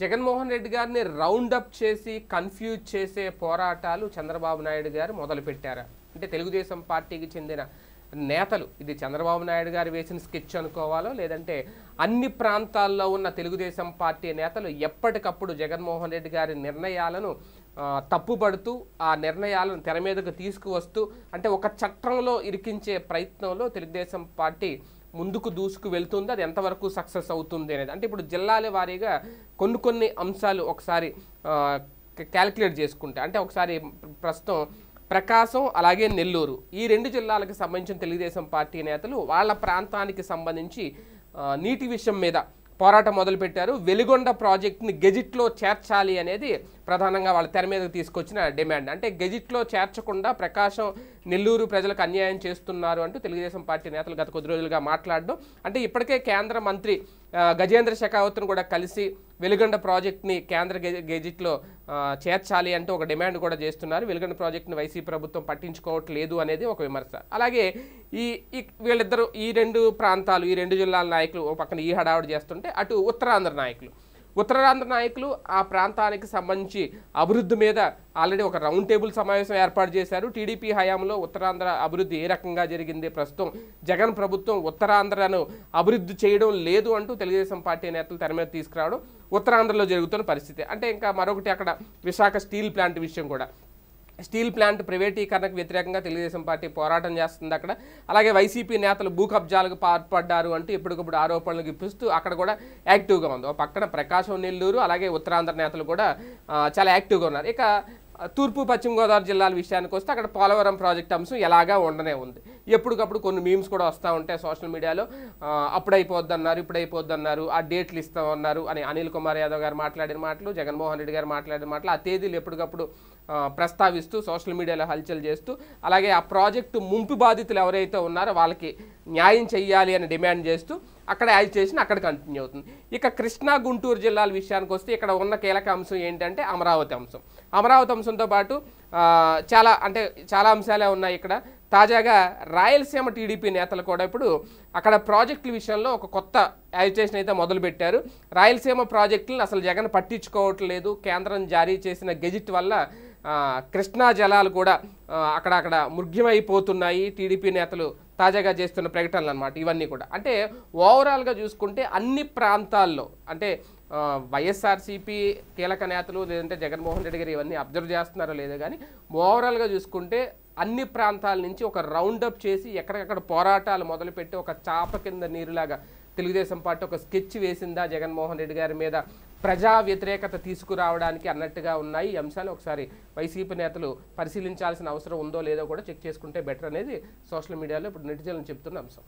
జగన్మోహన్ రెడ్డి గారిని రౌండప్ చేసి కన్ఫ్యూజ్ చేసే పోరాటాలు చంద్రబాబు నాయుడు గారు మొదలుపెట్టారా. అంటే తెలుగుదేశం పార్టీకి చెందిన నేతలు ఇది చంద్రబాబు నాయుడు గారు వేసిన స్కెచ్ అనుకోవాలో లేదంటే అన్ని ప్రాంతాల్లో ఉన్న తెలుగుదేశం పార్టీ నేతలు ఎప్పటికప్పుడు జగన్మోహన్ రెడ్డి గారి నిర్ణయాలను తప్పుపడుతూ ఆ నిర్ణయాలను తెర మీదకు తీసుకువస్తూ అంటే ఒక చట్టంలో ఇరికించే ప్రయత్నంలో తెలుగుదేశం పార్టీ ముందుకు దూసుకు వెళ్తుంది అది ఎంతవరకు సక్సెస్ అవుతుంది అనేది. అంటే ఇప్పుడు జిల్లాల వారీగా కొన్ని కొన్ని అంశాలు ఒకసారి క్యాలిక్యులేట్ చేసుకుంటే అంటే ఒకసారి ప్రస్తుతం ప్రకాశం అలాగే నెల్లూరు. ఈ రెండు జిల్లాలకు సంబంధించిన తెలుగుదేశం పార్టీ నేతలు వాళ్ళ ప్రాంతానికి సంబంధించి నీటి విషయం మీద పోరాటం మొదలుపెట్టారు. వెలిగొండ ప్రాజెక్ట్ని గెజిట్లో చేర్చాలి అనేది ప్రధానంగా వాళ్ళ తెర మీదకు తీసుకొచ్చిన డిమాండ్. అంటే గెజిట్లో చేర్చకుండా ప్రకాశం నెల్లూరు ప్రజలకు అన్యాయం చేస్తున్నారు అంటూ తెలుగుదేశం పార్టీ నేతలు గత కొద్ది రోజులుగా మాట్లాడడం. అంటే ఇప్పటికే కేంద్ర మంత్రి గజేంద్ర షెకావత్ను కూడా కలిసి వెలుగొండ ప్రాజెక్ట్ని కేంద్ర గెజిట్లో చేర్చాలి అంటూ ఒక డిమాండ్ కూడా చేస్తున్నారు. వెలుగొండ ప్రాజెక్ట్ని వైసీపీ ప్రభుత్వం పట్టించుకోవట్లేదు అనేది ఒక విమర్శ. అలాగే ఈ వీళ్ళిద్దరూ ఈ రెండు ప్రాంతాలు ఈ రెండు జిల్లాల నాయకులు ఒక పక్కన ఈ హడావుడి చేస్తుంటే అటు ఉత్తరాంధ్ర నాయకులు. ఉత్తరాంధ్ర నాయకులు ఆ ప్రాంతానికి సంబంధించి అభివృద్ధి మీద ఆల్రెడీ ఒక రౌండ్ టేబుల్ సమావేశం ఏర్పాటు చేశారు. టీడీపీ హయాంలో ఉత్తరాంధ్ర అభివృద్ధి ఏ రకంగా జరిగింది? ప్రస్తుతం జగన్ ప్రభుత్వం ఉత్తరాంధ్రను అభివృద్ధి చేయడం లేదు అంటూ తెలుగుదేశం పార్టీ నేతలు తెర మీద తీసుకురావడం ఉత్తరాంధ్రలో జరుగుతున్న పరిస్థితి. అంటే ఇంకా మరొకటి అక్కడ విశాఖ స్టీల్ ప్లాంట్ విషయం కూడా. స్టీల్ ప్లాంట్ ప్రైవేటీకరణకు వ్యతిరేకంగా తెలుగుదేశం పార్టీ పోరాటం చేస్తుంది అక్కడ. అలాగే వైసీపీ నేతలు భూ కబ్జాలకు పాల్పడ్డారు అంటూ ఎప్పటికప్పుడు ఆరోపణలు గిప్పిస్తూ అక్కడ కూడా యాక్టివ్గా ఉంది. ఒక పక్కన ప్రకాశం నెల్లూరు అలాగే ఉత్తరాంధ్ర నేతలు కూడా చాలా యాక్టివ్గా ఉన్నారు. ఇక తూర్పు పశ్చిమ గోదావరి జిల్లాల విషయానికి వస్తే అక్కడ పోలవరం ప్రాజెక్ట్ అంశం ఎలాగా ఉండనే ఉంది. ఎప్పటికప్పుడు కొన్ని మీమ్స్ కూడా వస్తూ ఉంటాయి సోషల్ మీడియాలో. అప్పుడైపోద్దన్నారు ఇప్పుడైపోద్దన్నారు అన్నారు అన్నారు ఆ డేట్లు ఇస్తామన్నారు అని అనిల్ కుమార్ యాదవ్ గారు మాట్లాడిన మాటలు జగన్మోహన్ రెడ్డి గారు మాట్లాడిన మాటలు ఆ తేదీలు ఎప్పటికప్పుడు ప్రస్తావిస్తూ సోషల్ మీడియాలో హల్చల్ చేస్తూ అలాగే ఆ ప్రాజెక్టు ముంపు బాధితులు ఎవరైతే ఉన్నారో వాళ్ళకి న్యాయం చెయ్యాలి అని డిమాండ్ చేస్తూ అక్కడ యాజిటేషన్ అక్కడ కంటిన్యూ అవుతుంది. ఇక కృష్ణా గుంటూరు జిల్లాల విషయానికి వస్తే ఇక్కడ ఉన్న కీలక అంశం ఏంటంటే అమరావతి అంశం. అమరావతి అంశంతో పాటు చాలా అంటే చాలా అంశాలే ఉన్నాయి ఇక్కడ. తాజాగా రాయలసీమ టీడీపీ నేతలు కూడా ఇప్పుడు అక్కడ ప్రాజెక్టుల విషయంలో ఒక కొత్త యాజిటేషన్ అయితే మొదలుపెట్టారు. రాయలసీమ ప్రాజెక్టులను అసలు జగన్ పట్టించుకోవట్లేదు. కేంద్రం జారీ చేసిన గెజిట్ వల్ల కృష్ణా జలాలు కూడా అక్కడ అక్కడక్కడ మృగ్యమైపోతున్నాయి. టీడీపీ నేతలు తాజాగా చేస్తున్న ప్రకటనలు అనమాట ఇవన్నీ కూడా. అంటే ఓవరాల్గా చూసుకుంటే అన్ని ప్రాంతాల్లో అంటే వైఎస్ఆర్సీపీ కీలక నేతలు లేదంటే జగన్మోహన్ రెడ్డి గారు ఇవన్నీ అబ్జర్వ్ చేస్తున్నారో లేదో కానీ ఓవరాల్గా చూసుకుంటే అన్ని ప్రాంతాల నుంచి ఒక రౌండప్ చేసి ఎక్కడికక్కడ పోరాటాలు మొదలుపెట్టి ఒక చాప కింద నీరులాగా తెలుగుదేశం పార్టీ ఒక స్కెచ్ వేసిందా జగన్మోహన్ రెడ్డి గారి మీద ప్రజా వ్యతిరేకత తీసుకురావడానికి అన్నట్టుగా ఉన్నాయి ఈ అంశాన్ని ఒకసారి వైసీపీ నేతలు పరిశీలించాల్సిన అవసరం ఉందో లేదో కూడా చెక్ చేసుకుంటే బెటర్ అనేది సోషల్ మీడియాలో ఇప్పుడు నెటిజన్లు చెప్తున్న అంశం.